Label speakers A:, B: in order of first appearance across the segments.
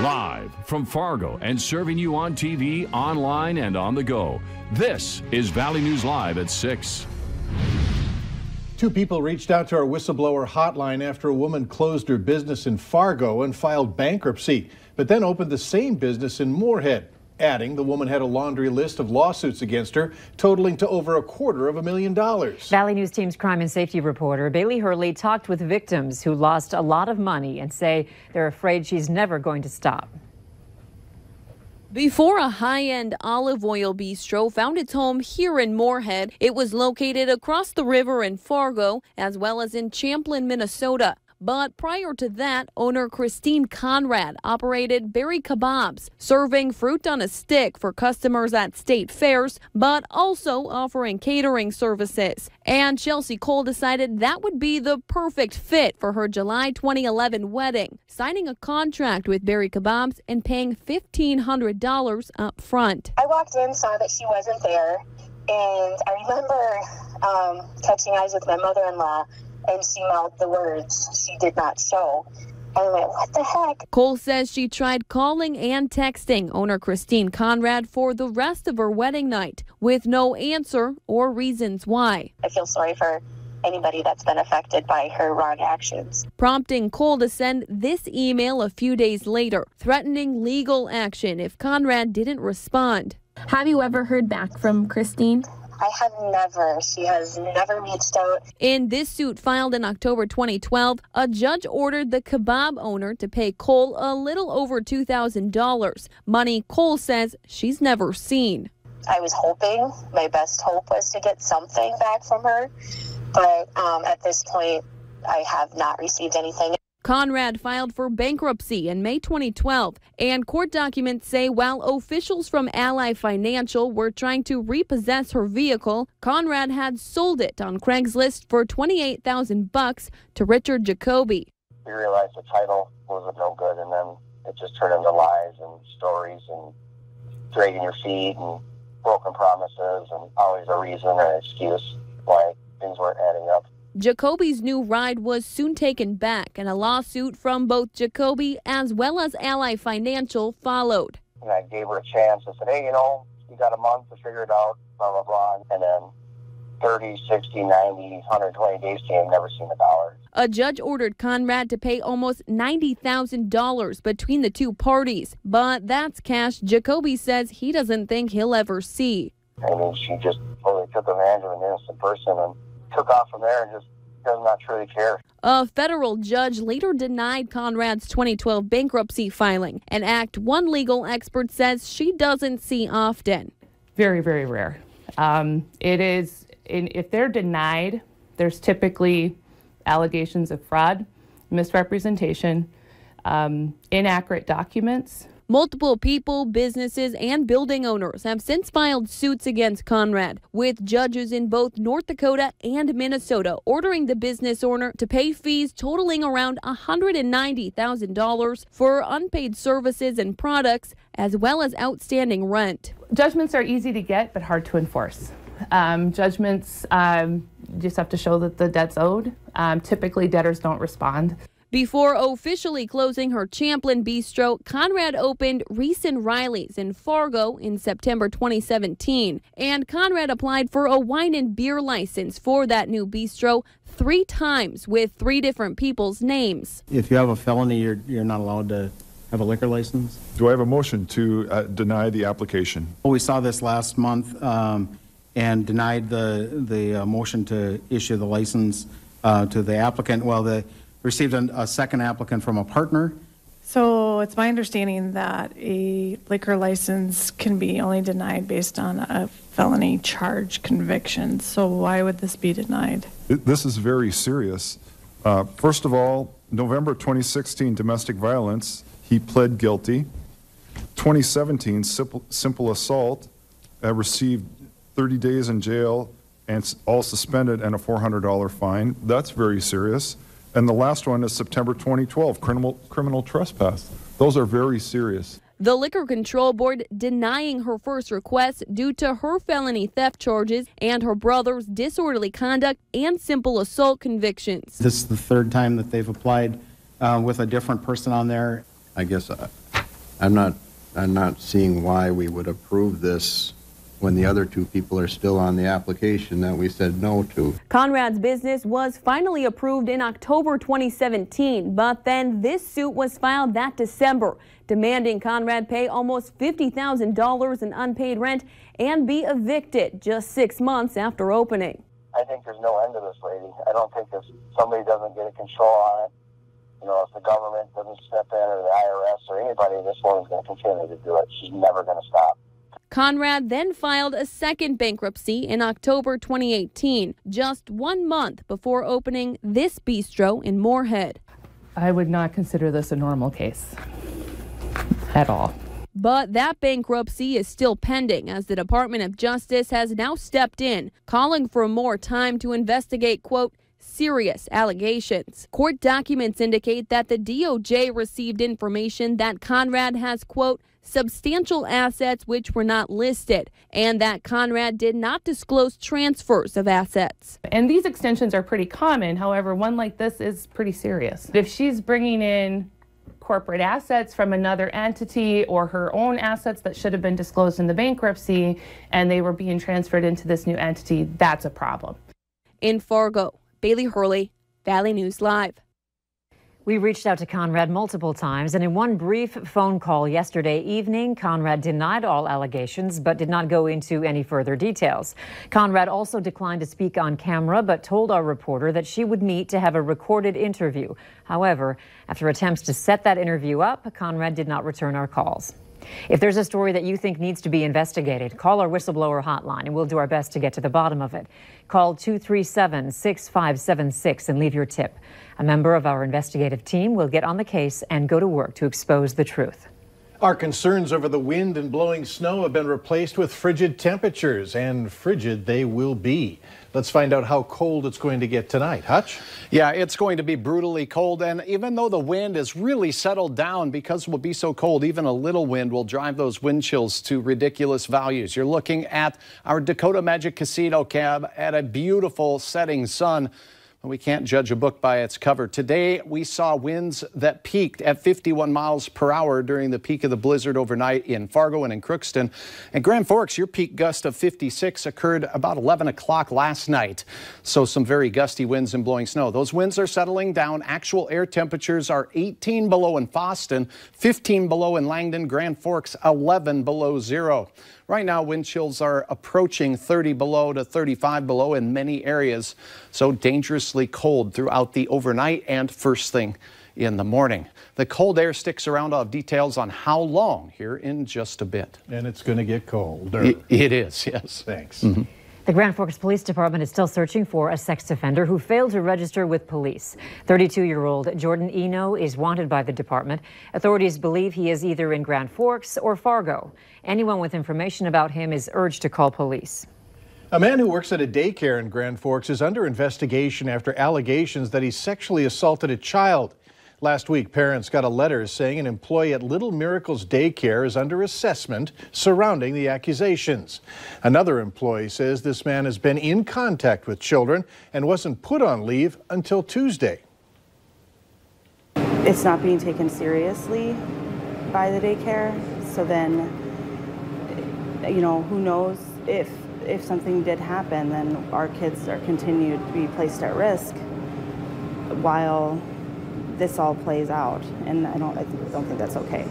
A: Live from Fargo and serving you on TV, online, and on the go. This is Valley News Live at 6.
B: Two people reached out to our whistleblower hotline after a woman closed her business in Fargo and filed bankruptcy, but then opened the same business in Moorhead. Adding, the woman had a laundry list of lawsuits against her, totaling to over a quarter of a million dollars.
C: Valley News Team's crime and safety reporter Bailey Hurley talked with victims who lost a lot of money and say they're afraid she's never going to stop.
D: Before a high end olive oil bistro found its home here in Moorhead, it was located across the river in Fargo as well as in Champlin, Minnesota. But prior to that, owner Christine Conrad operated Berry Kebabs, serving fruit on a stick for customers at state fairs, but also offering catering services. And Chelsea Cole decided that would be the perfect fit for her July 2011 wedding, signing a contract with Berry Kebabs and paying $1,500 up front.
E: I walked in, saw that she wasn't there, and I remember um, catching eyes with my mother in law and she mouthed the words, she did not show. I went, what the heck?
D: Cole says she tried calling and texting owner Christine Conrad for the rest of her wedding night with no answer or reasons why.
E: I feel sorry for anybody that's been affected by her wrong actions.
D: Prompting Cole to send this email a few days later, threatening legal action if Conrad didn't respond.
F: Have you ever heard back from Christine?
E: I have never. She has never reached out.
D: In this suit filed in October 2012, a judge ordered the kebab owner to pay Cole a little over $2,000, money Cole says she's never seen.
E: I was hoping, my best hope was to get something back from her, but um, at this point, I have not received anything.
D: Conrad filed for bankruptcy in May 2012, and court documents say while officials from Ally Financial were trying to repossess her vehicle, Conrad had sold it on Craigslist for 28,000 bucks to Richard Jacoby.
G: We realized the title was no good, and then it just turned into lies and stories and dragging your feet and broken promises and always a reason or an excuse why things weren't adding up.
D: Jacoby's new ride was soon taken back, and a lawsuit from both Jacoby as well as Ally Financial followed.
G: And I gave her a chance. I said, hey, you know, you got a month to figure it out, blah, blah, blah. And then 30, 60, 90, 120 days came, never seen a dollar.
D: A judge ordered Conrad to pay almost $90,000 between the two parties, but that's cash Jacoby says he doesn't think he'll ever see.
G: I mean, she just totally took advantage of an innocent person and took off from there and just does not truly care.
D: A federal judge later denied Conrad's 2012 bankruptcy filing, an act one legal expert says she doesn't see often.
H: Very, very rare. Um, it is, in, if they're denied, there's typically allegations of fraud, misrepresentation, um, inaccurate documents,
D: Multiple people, businesses, and building owners have since filed suits against Conrad, with judges in both North Dakota and Minnesota ordering the business owner to pay fees totaling around $190,000 for unpaid services and products, as well as outstanding rent.
H: Judgments are easy to get, but hard to enforce. Um, judgments um, just have to show that the debt's owed. Um, typically, debtors don't respond.
D: Before officially closing her Champlin Bistro, Conrad opened Reese and Riley's in Fargo in September 2017. And Conrad applied for a wine and beer license for that new bistro three times with three different people's names.
I: If you have a felony, you're, you're not allowed to have a liquor license.
J: Do I have a motion to uh, deny the application?
I: Well, we saw this last month um, and denied the, the uh, motion to issue the license uh, to the applicant. Well, the received a, a second applicant from a partner.
K: So it's my understanding that a liquor license can be only denied based on a felony charge conviction. So why would this be denied?
J: This is very serious. Uh, first of all, November 2016 domestic violence, he pled guilty. 2017 simple, simple assault, uh, received 30 days in jail and all suspended and a $400 fine. That's very serious. And the last one is September 2012, criminal, criminal trespass. Those are very serious.
D: The Liquor Control Board denying her first request due to her felony theft charges and her brother's disorderly conduct and simple assault convictions.
I: This is the third time that they've applied uh, with a different person on there.
L: I guess I, I'm not, I'm not seeing why we would approve this when the other two people are still on the application that we said no to.
D: Conrad's business was finally approved in October 2017, but then this suit was filed that December, demanding Conrad pay almost $50,000 in unpaid rent and be evicted just six months after opening.
G: I think there's no end to this lady. I don't think if somebody doesn't get a control on it, you know, if the government doesn't step in or the IRS or anybody, this woman's going to continue to do it. She's never going to stop.
D: Conrad then filed a second bankruptcy in October 2018, just one month before opening this bistro in Moorhead.
H: I would not consider this a normal case at all.
D: But that bankruptcy is still pending as the Department of Justice has now stepped in, calling for more time to investigate, quote, serious allegations. Court documents indicate that the DOJ received information that Conrad has, quote, substantial assets which were not listed, and that Conrad did not disclose transfers of assets.
H: And these extensions are pretty common. However, one like this is pretty serious. If she's bringing in corporate assets from another entity or her own assets that should have been disclosed in the bankruptcy and they were being transferred into this new entity, that's a problem.
D: In Fargo, Bailey Hurley, Valley News Live.
C: We reached out to Conrad multiple times, and in one brief phone call yesterday evening, Conrad denied all allegations but did not go into any further details. Conrad also declined to speak on camera but told our reporter that she would meet to have a recorded interview. However, after attempts to set that interview up, Conrad did not return our calls. If there's a story that you think needs to be investigated, call our whistleblower hotline and we'll do our best to get to the bottom of it. Call 237 6576 and leave your tip. A member of our investigative team will get on the case and go to work to expose the truth.
B: Our concerns over the wind and blowing snow have been replaced with frigid temperatures, and frigid they will be. Let's find out how cold it's going to get tonight. Hutch?
M: Yeah, it's going to be brutally cold, and even though the wind is really settled down because it will be so cold, even a little wind will drive those wind chills to ridiculous values. You're looking at our Dakota Magic Casino cab at a beautiful setting sun. We can't judge a book by its cover. Today, we saw winds that peaked at 51 miles per hour during the peak of the blizzard overnight in Fargo and in Crookston. And Grand Forks, your peak gust of 56 occurred about 11 o'clock last night. So some very gusty winds and blowing snow. Those winds are settling down. Actual air temperatures are 18 below in Fosston, 15 below in Langdon, Grand Forks, 11 below zero. Right now, wind chills are approaching 30 below to 35 below in many areas, so dangerously cold throughout the overnight and first thing in the morning. The cold air sticks around. I'll have details on how long here in just a bit.
B: And it's going to get colder.
M: It, it is, yes.
B: Thanks.
C: Mm -hmm. The Grand Forks Police Department is still searching for a sex offender who failed to register with police. 32 year old Jordan Eno is wanted by the department. Authorities believe he is either in Grand Forks or Fargo. Anyone with information about him is urged to call police.
B: A man who works at a daycare in Grand Forks is under investigation after allegations that he sexually assaulted a child. Last week, parents got a letter saying an employee at Little Miracles Daycare is under assessment surrounding the accusations. Another employee says this man has been in contact with children and wasn't put on leave until Tuesday.
N: It's not being taken seriously by the daycare, so then, you know, who knows if if something did happen, then our kids are continued to be placed at risk while this all plays out, and I don't, I don't think that's okay.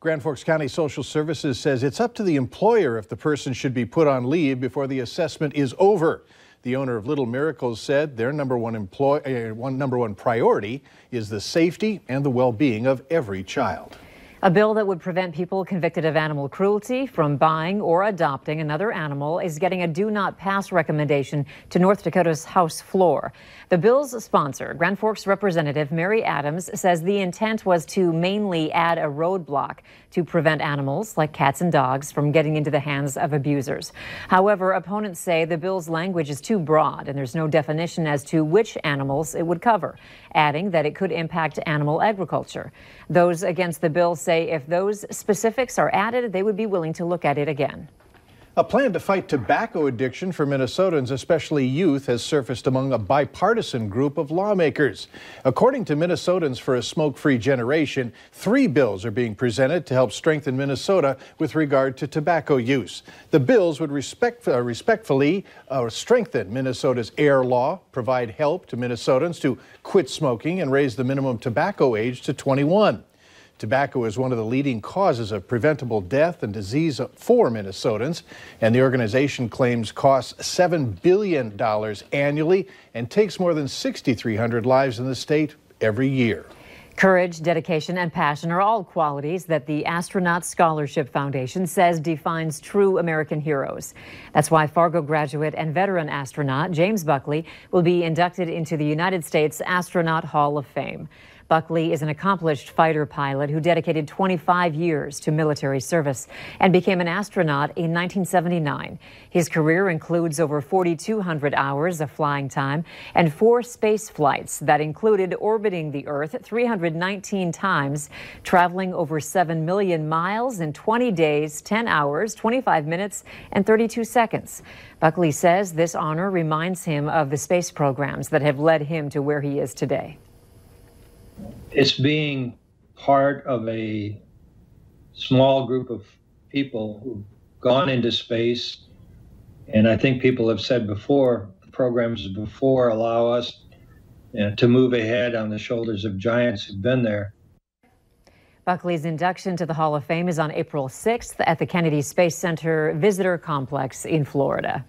B: Grand Forks County Social Services says it's up to the employer if the person should be put on leave before the assessment is over. The owner of Little Miracles said their number one, employ, uh, one, number one priority is the safety and the well-being of every child.
C: A bill that would prevent people convicted of animal cruelty from buying or adopting another animal is getting a do not pass recommendation to North Dakota's House floor. The bill's sponsor, Grand Forks Representative Mary Adams, says the intent was to mainly add a roadblock to prevent animals like cats and dogs from getting into the hands of abusers. However, opponents say the bill's language is too broad and there's no definition as to which animals it would cover, adding that it could impact animal agriculture. Those against the bill say if those specifics are added, they would be willing to look at it again.
B: A plan to fight tobacco addiction for Minnesotans, especially youth, has surfaced among a bipartisan group of lawmakers. According to Minnesotans for a Smoke Free Generation, three bills are being presented to help strengthen Minnesota with regard to tobacco use. The bills would respect, uh, respectfully uh, strengthen Minnesota's air law, provide help to Minnesotans to quit smoking, and raise the minimum tobacco age to 21. Tobacco is one of the leading causes of preventable death and disease for Minnesotans, and the organization claims costs $7 billion annually and takes more than 6,300 lives in the state every year.
C: Courage, dedication, and passion are all qualities that the Astronaut Scholarship Foundation says defines true American heroes. That's why Fargo graduate and veteran astronaut James Buchli will be inducted into the United States Astronaut Hall of Fame. Buchli is an accomplished fighter pilot who dedicated 25 years to military service and became an astronaut in 1979. His career includes over 4,200 hours of flying time and four space flights that included orbiting the Earth 319 times, traveling over 7 million miles in 20 days, 10 hours, 25 minutes, and 32 seconds. Buchli says this honor reminds him of the space programs that have led him to where he is today
O: it's being part of a small group of people who've gone into space. And I think people have said before, programs before allow us you know, to move ahead on the shoulders of giants who've been there.
C: Buchli's induction to the Hall of Fame is on April 6th at the Kennedy Space Center Visitor Complex in Florida.